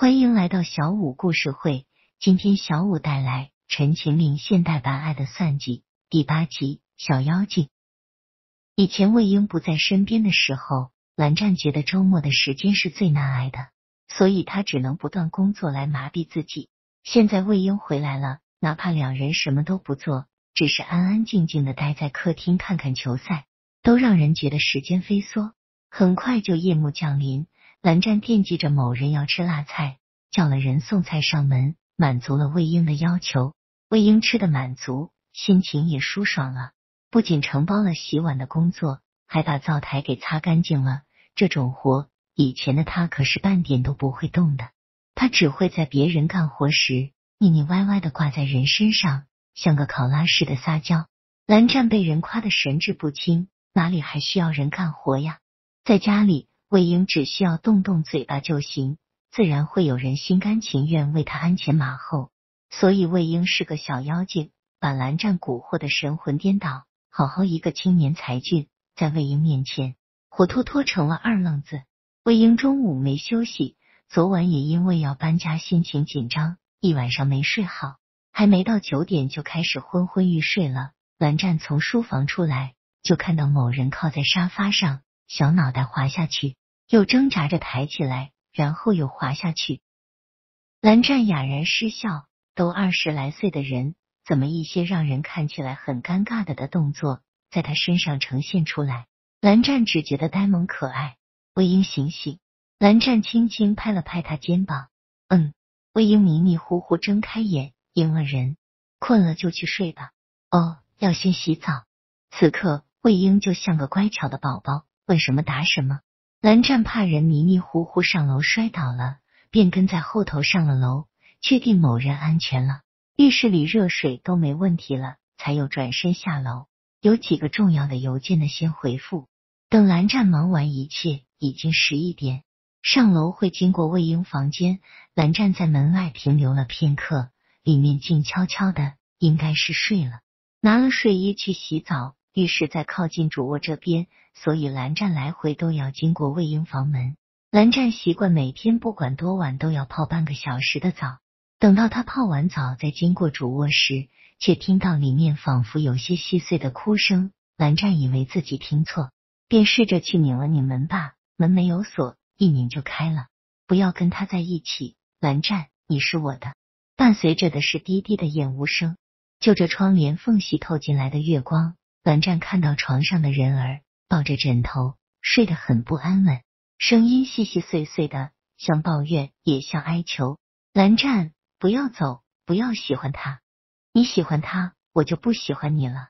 欢迎来到小五故事会。今天小五带来《陈情令》现代版《爱的算计》第八集《小妖精》。以前魏婴不在身边的时候，蓝湛觉得周末的时间是最难挨的，所以他只能不断工作来麻痹自己。现在魏婴回来了，哪怕两人什么都不做，只是安安静静的待在客厅看看球赛，都让人觉得时间飞梭。很快就夜幕降临，蓝湛惦记着某人要吃辣菜，叫了人送菜上门。满足了魏婴的要求，魏婴吃的满足，心情也舒爽了。不仅承包了洗碗的工作，还把灶台给擦干净了。这种活，以前的他可是半点都不会动的。他只会在别人干活时腻腻歪歪的挂在人身上，像个考拉似的撒娇。蓝湛被人夸的神志不清，哪里还需要人干活呀？在家里，魏婴只需要动动嘴巴就行。自然会有人心甘情愿为他鞍前马后，所以魏婴是个小妖精，把蓝湛蛊惑的神魂颠倒。好好一个青年才俊，在魏婴面前活脱脱成了二愣子。魏婴中午没休息，昨晚也因为要搬家，心情紧张，一晚上没睡好，还没到九点就开始昏昏欲睡了。蓝湛从书房出来，就看到某人靠在沙发上，小脑袋滑下去，又挣扎着抬起来。然后又滑下去。蓝湛哑然失笑，都二十来岁的人，怎么一些让人看起来很尴尬的的动作，在他身上呈现出来？蓝湛只觉得呆萌可爱。魏婴醒醒！蓝湛轻轻拍了拍他肩膀。嗯。魏婴迷迷糊糊睁开眼，应了人。困了就去睡吧。哦，要先洗澡。此刻魏婴就像个乖巧的宝宝，问什么答什么。蓝湛怕人迷迷糊糊上楼摔倒了，便跟在后头上了楼，确定某人安全了，浴室里热水都没问题了，才又转身下楼。有几个重要的邮件的先回复。等蓝湛忙完一切，已经十一点。上楼会经过魏婴房间，蓝湛在门外停留了片刻，里面静悄悄的，应该是睡了。拿了睡衣去洗澡。浴室在靠近主卧这边，所以蓝湛来回都要经过魏婴房门。蓝湛习惯每天不管多晚都要泡半个小时的澡。等到他泡完澡再经过主卧时，却听到里面仿佛有些细碎的哭声。蓝湛以为自己听错，便试着去拧了拧门把，门没有锁，一拧就开了。不要跟他在一起，蓝湛，你是我的。伴随着的是低低的燕呜声，就着窗帘缝隙透进来的月光。蓝湛看到床上的人儿抱着枕头睡得很不安稳，声音细细碎碎的，像抱怨也像哀求。蓝湛，不要走，不要喜欢他，你喜欢他，我就不喜欢你了。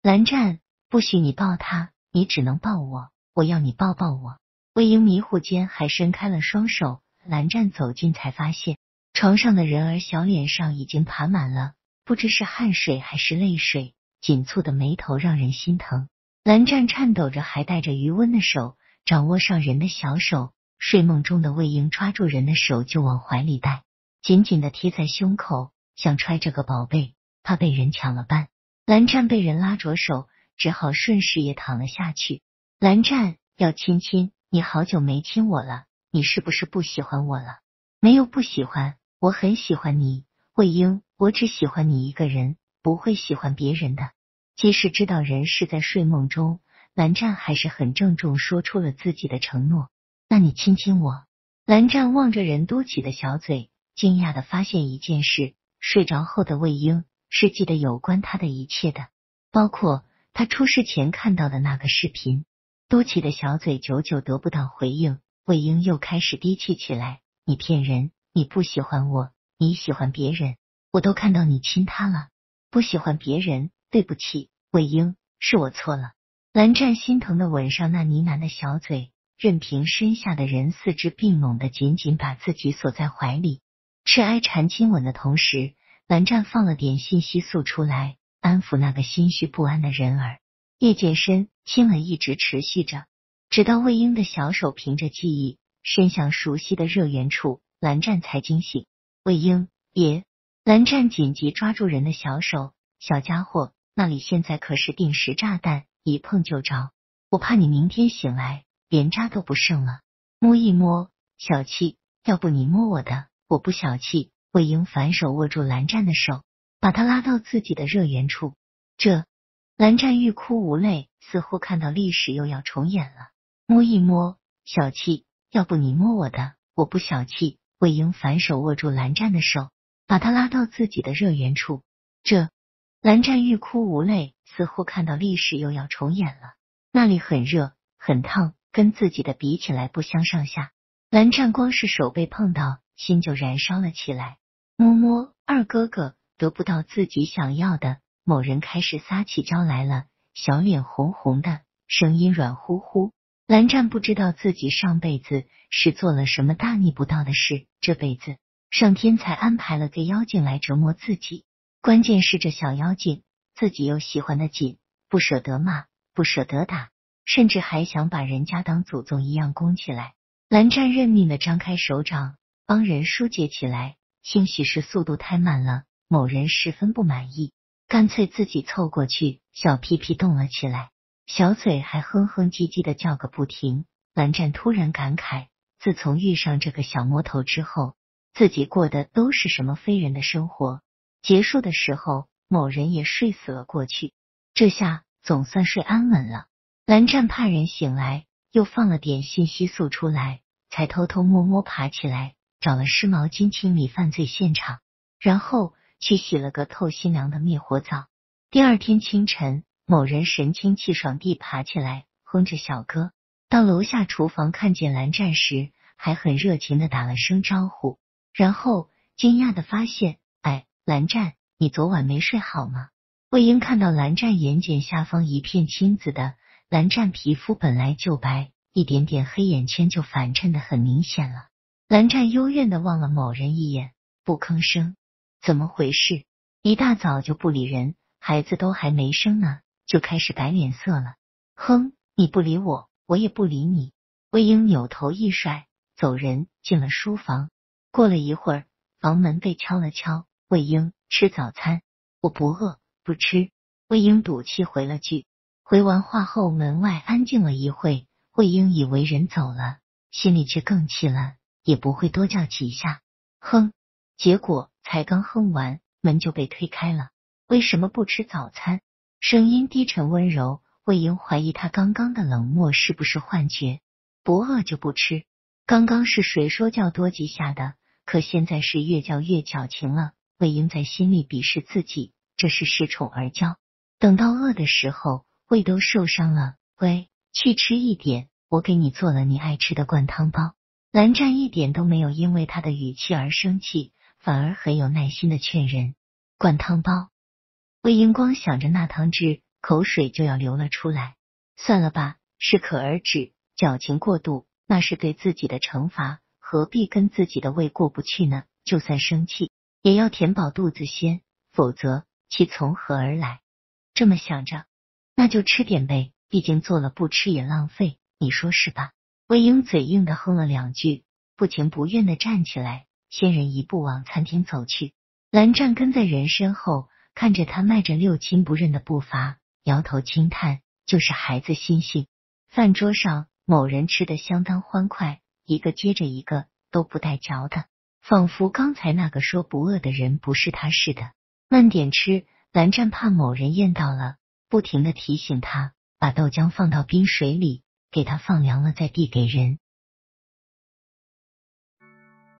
蓝湛，不许你抱他，你只能抱我，我要你抱抱我。魏婴迷糊间还伸开了双手，蓝湛走近才发现床上的人儿小脸上已经爬满了，不知是汗水还是泪水。紧蹙的眉头让人心疼。蓝湛颤抖着，还带着余温的手掌握上人的小手。睡梦中的魏婴抓住人的手就往怀里带，紧紧的贴在胸口，想揣着个宝贝，怕被人抢了班。蓝湛被人拉着手，只好顺势也躺了下去。蓝湛要亲亲，你好久没亲我了，你是不是不喜欢我了？没有不喜欢，我很喜欢你，魏婴，我只喜欢你一个人。不会喜欢别人的。即使知道人是在睡梦中，蓝湛还是很郑重说出了自己的承诺。那你亲亲我。蓝湛望着人嘟起的小嘴，惊讶的发现一件事：睡着后的魏婴是记得有关他的一切的，包括他出事前看到的那个视频。嘟起的小嘴久久得不到回应，魏婴又开始低气起来：“你骗人，你不喜欢我，你喜欢别人，我都看到你亲他了。”不喜欢别人，对不起，魏婴，是我错了。蓝湛心疼的吻上那呢喃的小嘴，任凭身下的人四肢并拢的紧紧把自己锁在怀里，赤哀缠亲吻的同时，蓝湛放了点信息素出来，安抚那个心绪不安的人儿。叶渐深，亲吻一直持续着，直到魏婴的小手凭着记忆伸向熟悉的热源处，蓝湛才惊醒。魏婴，别。蓝湛紧急抓住人的小手，小家伙，那里现在可是定时炸弹，一碰就着。我怕你明天醒来连渣都不剩了。摸一摸，小气，要不你摸我的，我不小气。魏婴反手握住蓝湛的手，把他拉到自己的热源处。这蓝湛欲哭无泪，似乎看到历史又要重演了。摸一摸，小气，要不你摸我的？我不小气。魏婴反手握住蓝湛的手，把他拉到自己的热源处。这蓝湛欲哭无泪，似乎看到历史又要重演了。那里很热，很烫，跟自己的比起来不相上下。蓝湛光是手被碰到，心就燃烧了起来。摸摸二哥哥得不到自己想要的，某人开始撒起娇来了，小脸红红的，声音软乎乎。蓝湛不知道自己上辈子是做了什么大逆不道的事，这辈子上天才安排了个妖精来折磨自己。关键是这小妖精自己又喜欢的紧，不舍得骂，不舍得打，甚至还想把人家当祖宗一样供起来。蓝湛认命的张开手掌，帮人疏解起来。兴许是速度太慢了，某人十分不满意，干脆自己凑过去，小屁屁动了起来，小嘴还哼哼唧唧的叫个不停。蓝湛突然感慨，自从遇上这个小魔头之后，自己过的都是什么非人的生活。结束的时候，某人也睡死了过去，这下总算睡安稳了。蓝湛怕人醒来，又放了点信息素出来，才偷偷摸摸爬起来。找了湿毛巾清理犯罪现场，然后去洗了个透心凉的灭火澡。第二天清晨，某人神清气爽地爬起来，哼着小歌，到楼下厨房看见蓝湛时，还很热情的打了声招呼，然后惊讶的发现，蓝湛，你昨晚没睡好吗？魏婴看到蓝湛眼睑下方一片青紫的，蓝湛皮肤本来就白，一点点黑眼圈就反衬的很明显了。蓝湛幽怨的望了某人一眼，不吭声。怎么回事？一大早就不理人，孩子都还没生呢，就开始摆脸色了。哼，你不理我，我也不理你。魏婴扭头一甩，走人进了书房。过了一会儿，房门被敲了敲。魏婴吃早餐，我不饿，不吃。魏婴赌气回了句。回完话后，门外安静了一会。魏婴以为人走了，心里却更气了。也不会多叫几下，哼！结果才刚哼完，门就被推开了。为什么不吃早餐？声音低沉温柔。魏婴怀疑他刚刚的冷漠是不是幻觉。不饿就不吃。刚刚是谁说叫多几下的？可现在是越叫越矫情了。魏婴在心里鄙视自己，这是恃宠而骄。等到饿的时候，胃都受伤了。喂，去吃一点，我给你做了你爱吃的灌汤包。蓝湛一点都没有因为他的语气而生气，反而很有耐心的劝人灌汤包。魏婴光想着那汤汁，口水就要流了出来。算了吧，适可而止，矫情过度那是对自己的惩罚，何必跟自己的胃过不去呢？就算生气，也要填饱肚子先，否则气从何而来？这么想着，那就吃点呗，毕竟做了不吃也浪费，你说是吧？魏婴嘴硬的哼了两句，不情不愿的站起来，先人一步往餐厅走去。蓝湛跟在人身后，看着他迈着六亲不认的步伐，摇头轻叹：“就是孩子心性。”饭桌上，某人吃的相当欢快，一个接着一个，都不带嚼的，仿佛刚才那个说不饿的人不是他似的。慢点吃，蓝湛怕某人咽到了，不停的提醒他，把豆浆放到冰水里。给他放凉了再递给人。